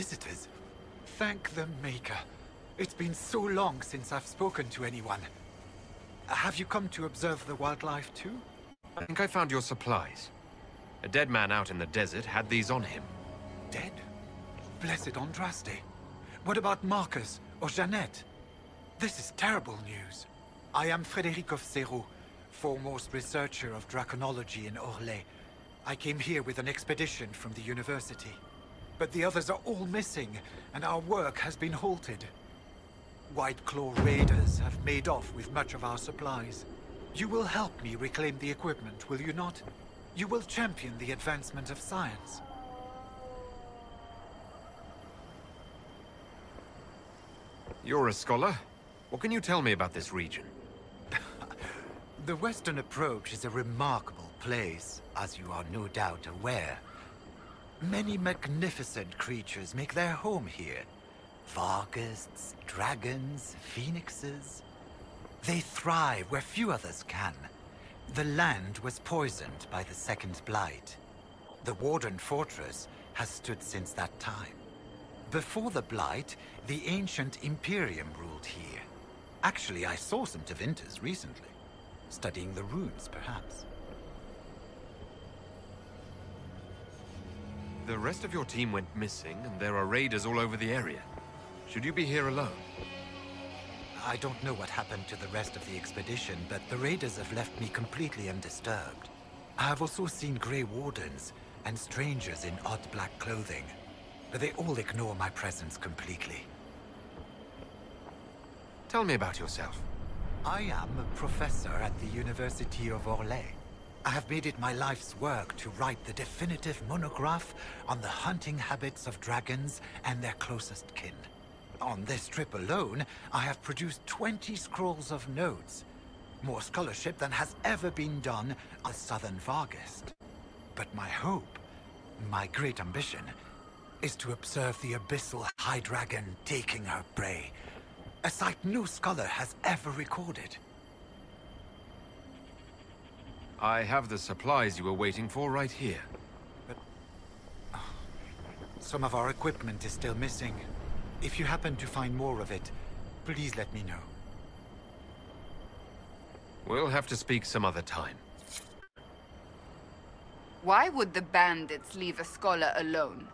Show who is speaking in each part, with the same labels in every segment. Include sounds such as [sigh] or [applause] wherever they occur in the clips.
Speaker 1: Visitors? Thank the Maker. It's been so long since I've spoken to anyone. Have you come to observe the wildlife too?
Speaker 2: I think I found your supplies. A dead man out in the desert had these on him.
Speaker 1: Dead? Blessed Andraste. What about Marcus or Jeannette? This is terrible news. I am Frédéric of Serrault, foremost researcher of draconology in Orlais. I came here with an expedition from the university. But the others are all missing, and our work has been halted. White Claw raiders have made off with much of our supplies. You will help me reclaim the equipment, will you not? You will champion the advancement of science.
Speaker 2: You're a scholar. What can you tell me about this region? [laughs]
Speaker 1: The Western Approach is a remarkable place, as you are no doubt aware. Many magnificent creatures make their home here. Varghests, dragons, phoenixes. They thrive where few others can. The land was poisoned by the Second Blight. The Warden Fortress has stood since that time. Before the Blight, the ancient Imperium ruled here. Actually, I saw some Tevinters recently. Studying the runes, perhaps.
Speaker 2: The rest of your team went missing, and there are raiders all over the area. Should you be here alone?
Speaker 1: I don't know what happened to the rest of the expedition, but the raiders have left me completely undisturbed. I have also seen Grey Wardens and strangers in odd black clothing, but they all ignore my presence completely.
Speaker 2: Tell me about yourself.
Speaker 1: I am a professor at the University of Orlais. I have made it my life's work to write the definitive monograph on the hunting habits of dragons and their closest kin. On this trip alone, I have produced 20 scrolls of notes. More scholarship than has ever been done on Southern Varghest. But my hope, my great ambition, is to observe the abyssal high dragon taking her prey. A sight no scholar has ever recorded.
Speaker 2: I have the supplies you were waiting for right here.
Speaker 1: But oh, some of our equipment is still missing. If you happen to find more of it, please let me know.
Speaker 2: We'll have to speak some other time.
Speaker 3: Why would the bandits leave a scholar alone?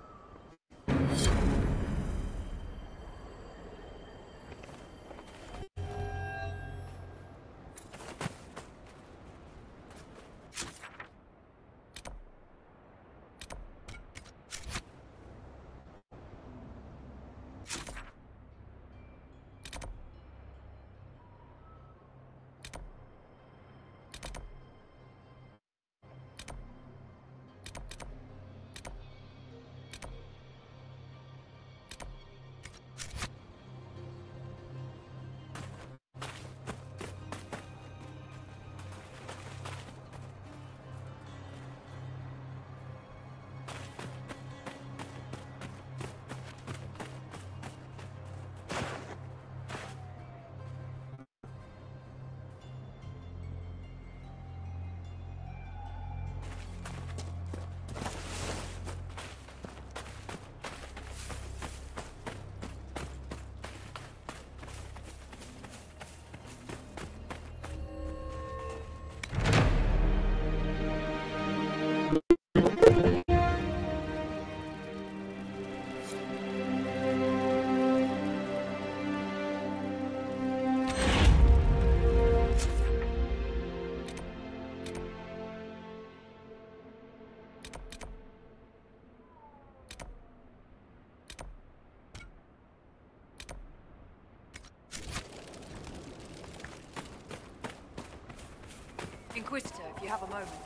Speaker 4: You have a moment.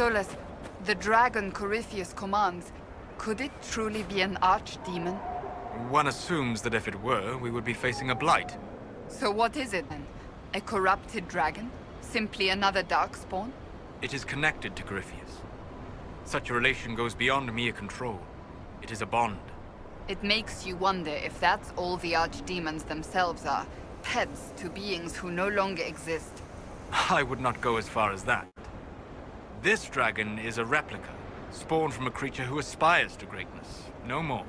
Speaker 3: Solas, the dragon Corypheus commands, could it truly be an archdemon?
Speaker 2: One assumes that if it were, we would be facing a blight.
Speaker 3: So what is it then? A corrupted dragon? Simply another darkspawn?
Speaker 2: It is connected to Corypheus. Such a relation goes beyond mere control. It is a bond.
Speaker 3: It makes you wonder if that's all the archdemons themselves are. Pets to beings who no longer exist. [laughs]
Speaker 2: I would not go as far as that. This dragon is a replica, spawned from a creature who aspires to greatness. No more.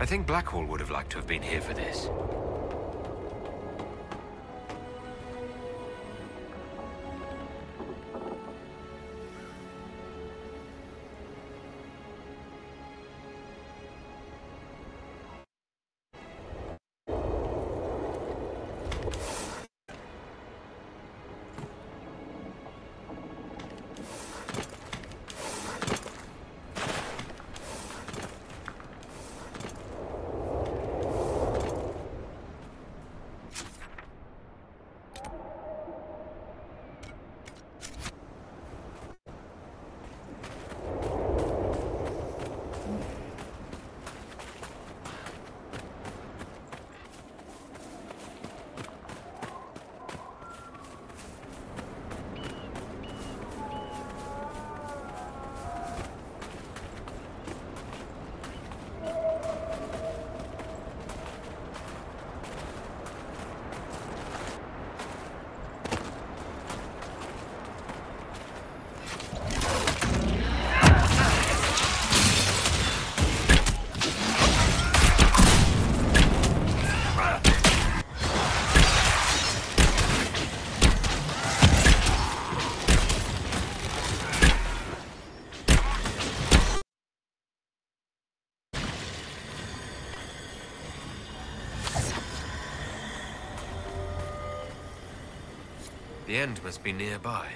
Speaker 5: I think Blackwall would have liked to have been here for this. End must be nearby.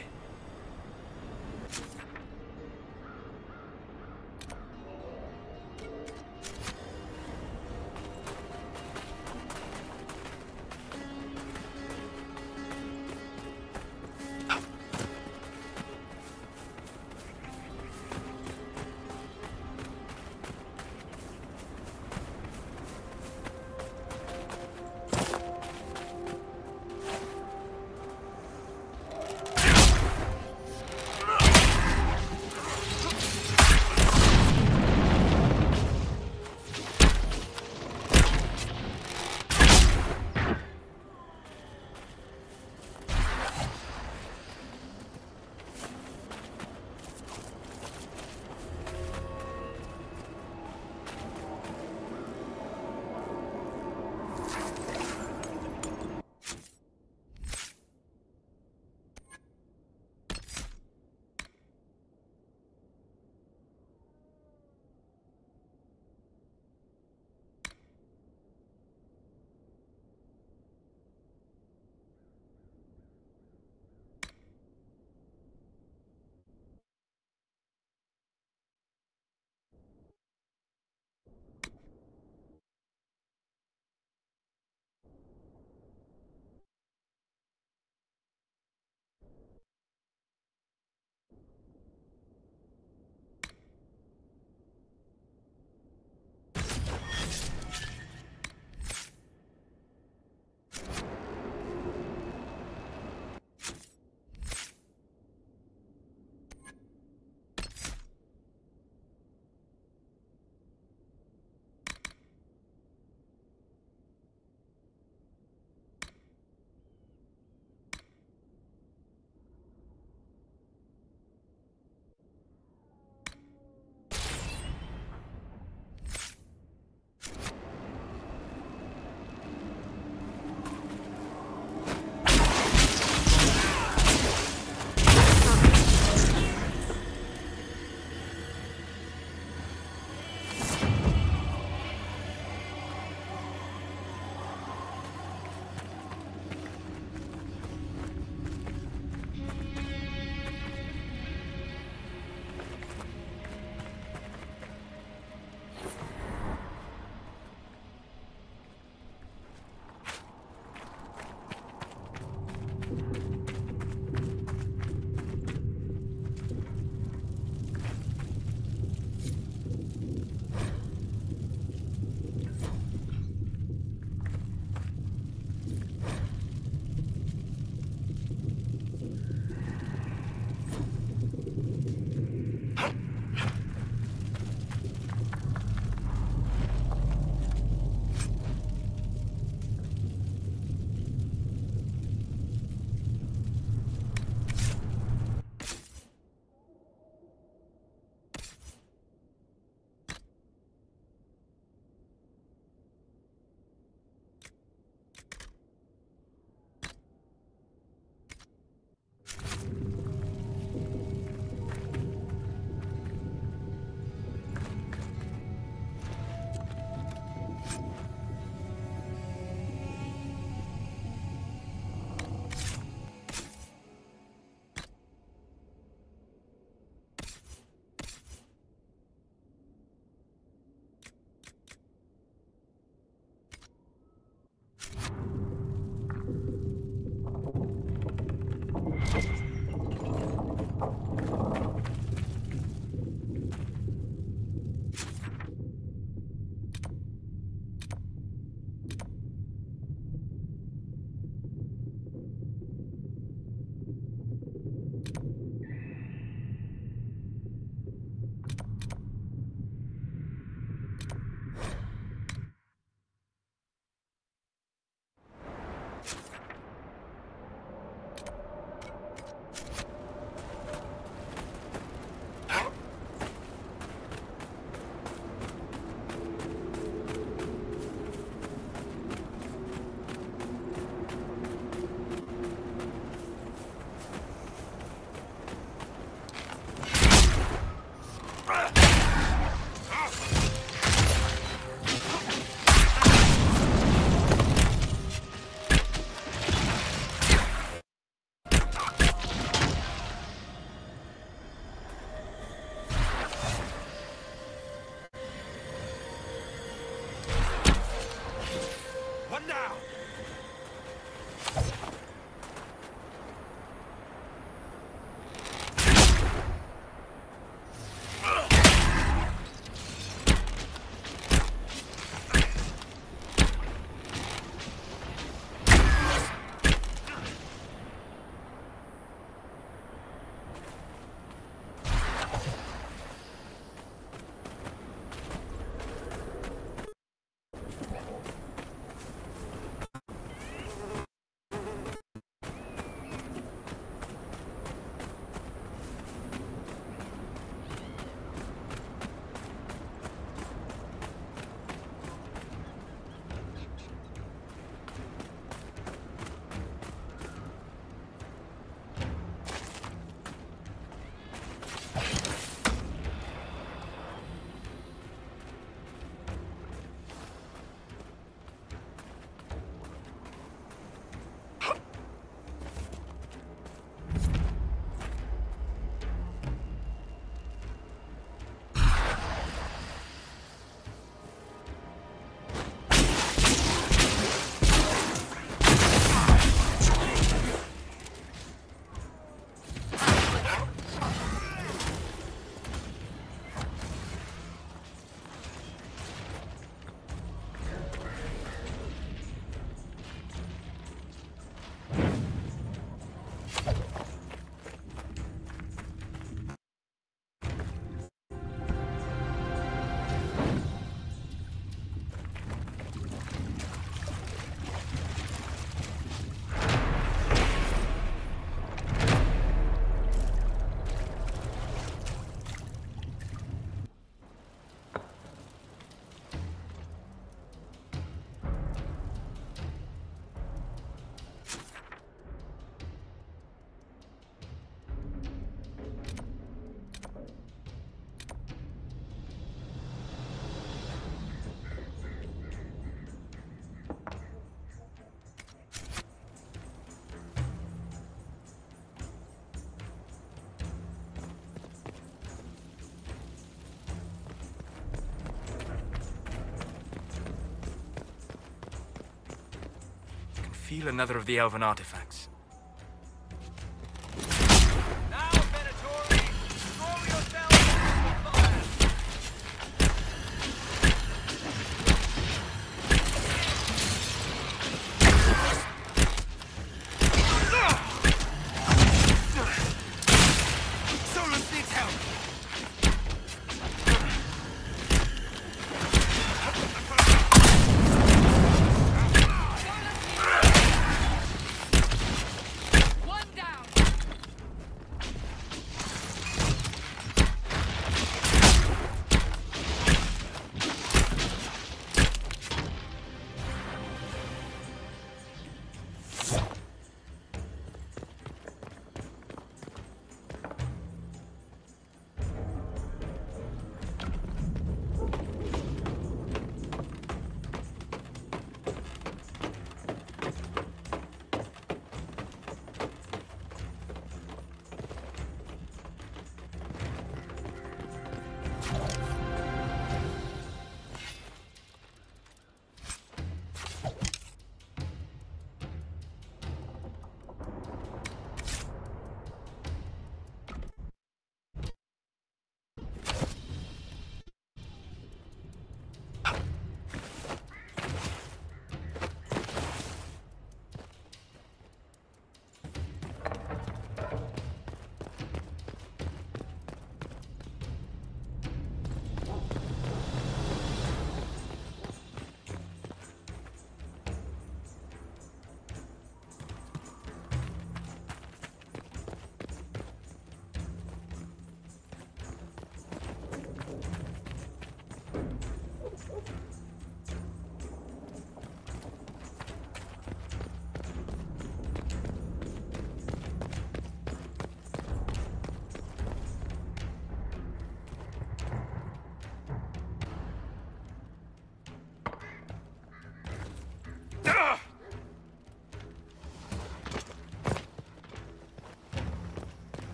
Speaker 6: Feel another of the elven artifacts.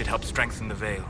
Speaker 6: Should help strengthen the veil.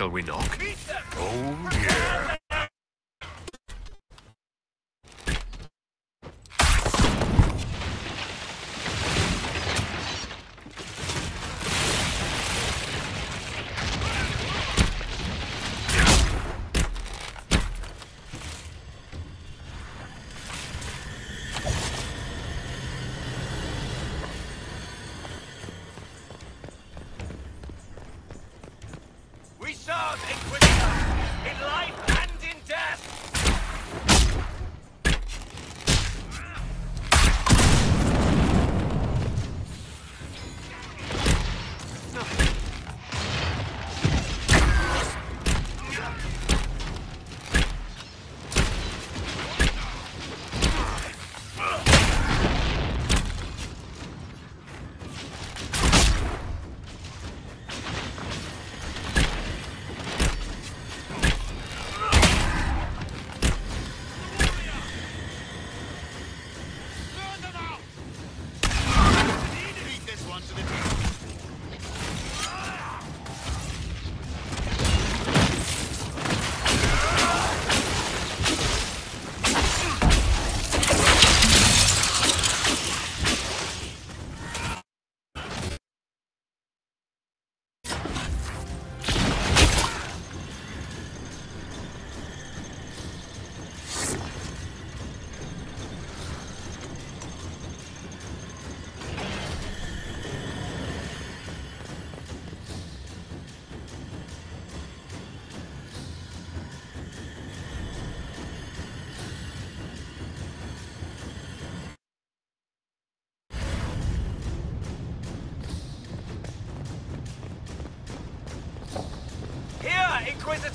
Speaker 6: Shall we knock? Oh, yeah.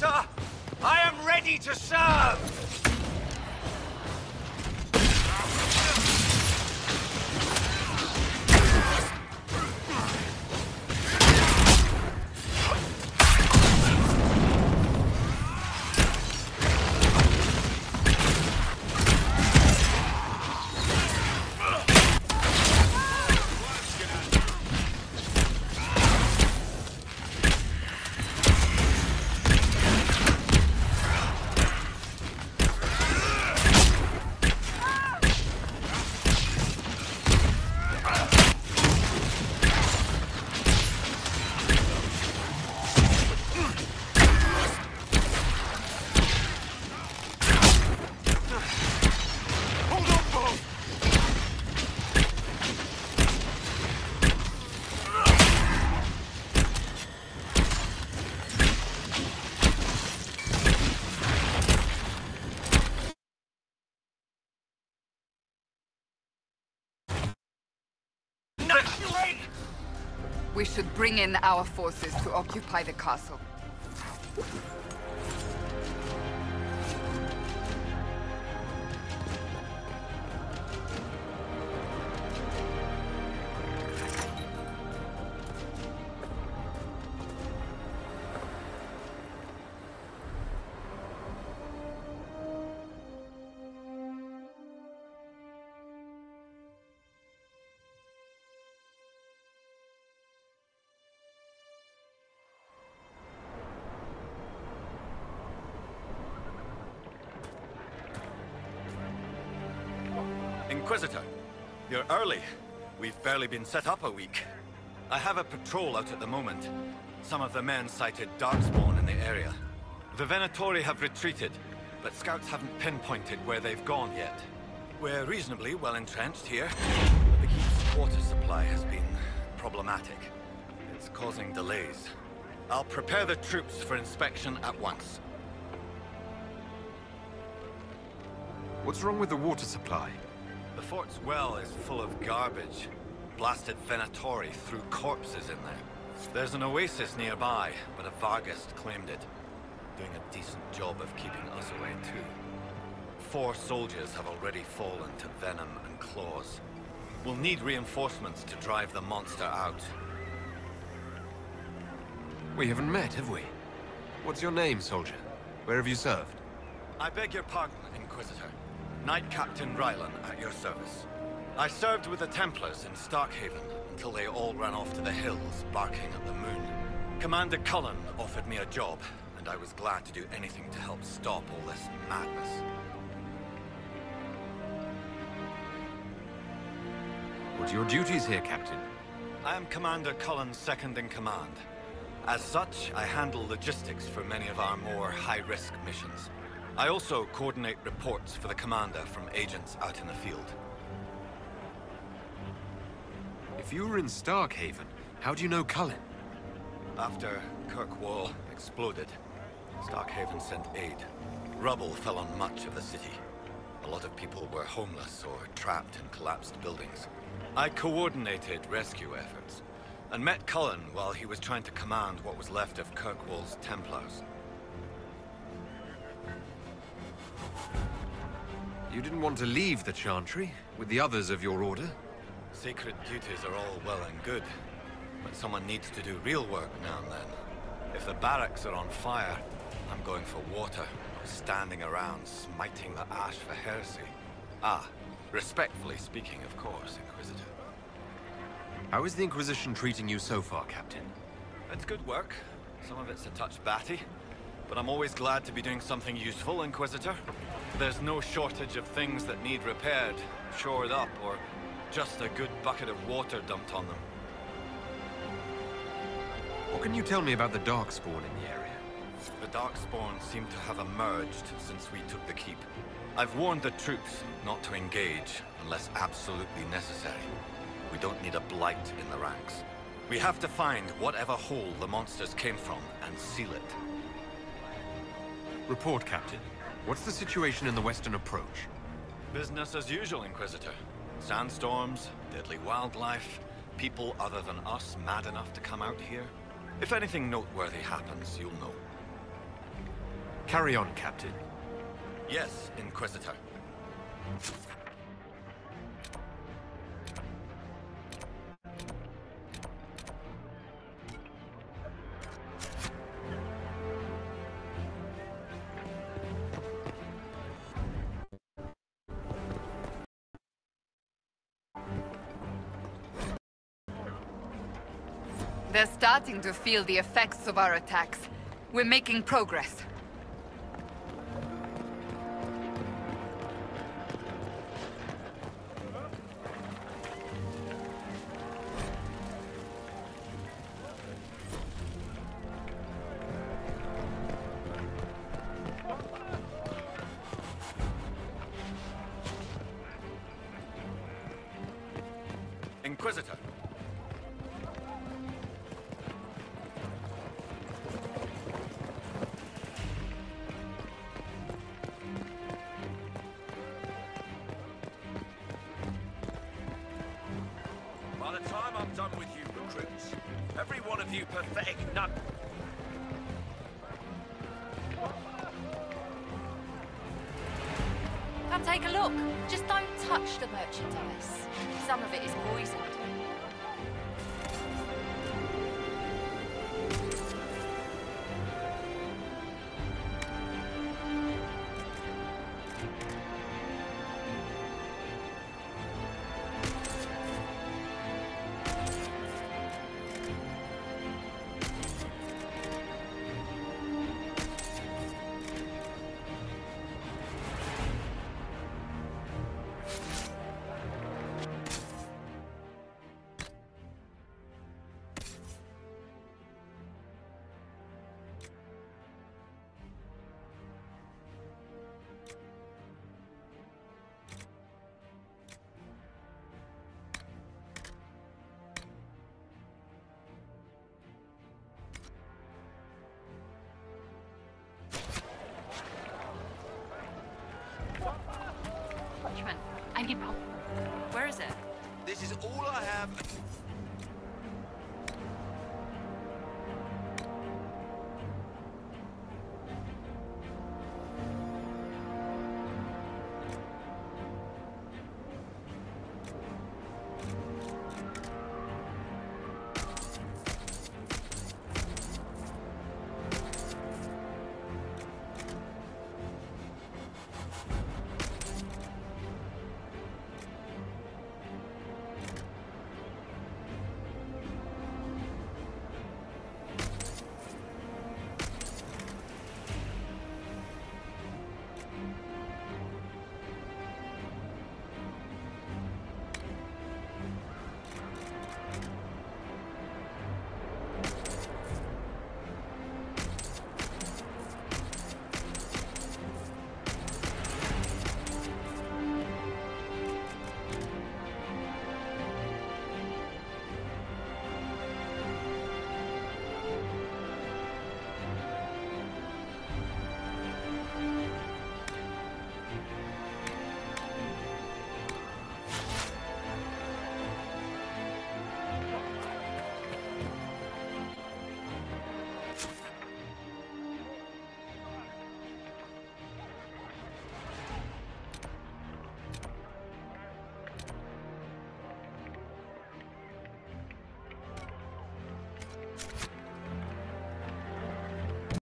Speaker 7: I am ready to serve!
Speaker 3: We should bring in our forces to occupy the castle.
Speaker 8: Inquisitor, you're early. We've barely been set up a week. I have a patrol out at the moment. Some of the men sighted Darkspawn in the area. The Venatori have retreated, but scouts haven't pinpointed where they've gone yet. We're reasonably well entrenched here, but the keep's water supply has been problematic. It's causing delays. I'll prepare the troops for inspection at once.
Speaker 5: What's wrong with the water supply?
Speaker 8: The fort's well is full of garbage. Blasted Venatori threw corpses in there. There's an oasis nearby, but a Varghest claimed it. Doing a decent job of keeping us away too. Four soldiers have already fallen to venom and claws. We'll need reinforcements to drive the monster out.
Speaker 5: We haven't met, have we? What's your name, soldier? Where have you served?
Speaker 8: I beg your pardon, Inquisitor. Knight Captain Rylen at your service. I served with the Templars in Starkhaven until they all ran off to the hills, barking at the moon. Commander Cullen offered me a job, and I was glad to do anything to help stop all this madness.
Speaker 5: What are your duties here, Captain?
Speaker 8: I am Commander Cullen's second in command. As such, I handle logistics for many of our more high-risk missions. I also coordinate reports for the Commander from agents out in the field.
Speaker 5: If you were in Starkhaven, how do you know Cullen?
Speaker 8: After Kirkwall exploded, Starkhaven sent aid. Rubble fell on much of the city. A lot of people were homeless or trapped in collapsed buildings. I coordinated rescue efforts, and met Cullen while he was trying to command what was left of Kirkwall's Templars.
Speaker 5: You didn't want to leave the Chantry with the others of your order?
Speaker 8: Sacred duties are all well and good, but someone needs to do real work now and then. If the barracks are on fire, I'm going for water, not standing around smiting the ash for heresy. Ah, respectfully speaking, of course, Inquisitor.
Speaker 5: How is the Inquisition treating you so far, Captain?
Speaker 8: It's good work. Some of it's a touch batty. But I'm always glad to be doing something useful, Inquisitor. There's no shortage of things that need repaired, shored up, or just a good bucket of water dumped on them.
Speaker 5: What can you tell me about the Darkspawn in the area?
Speaker 8: The Darkspawn seem to have emerged since we took the keep. I've warned the troops not to engage unless absolutely necessary. We don't need a blight in the ranks. We have to find whatever hole the monsters came from and seal it.
Speaker 5: Report, Captain. What's the situation in the Western Approach?
Speaker 8: Business as usual, Inquisitor. Sandstorms, deadly wildlife, people other than us mad enough to come out here. If anything noteworthy happens, you'll know.
Speaker 5: Carry on, Captain.
Speaker 8: Yes, Inquisitor.
Speaker 3: They're starting to feel the effects of our attacks. We're making progress.
Speaker 6: You pathetic nut...
Speaker 4: Come take a look. Just don't touch the merchandise. Where is it? This is
Speaker 6: all I have.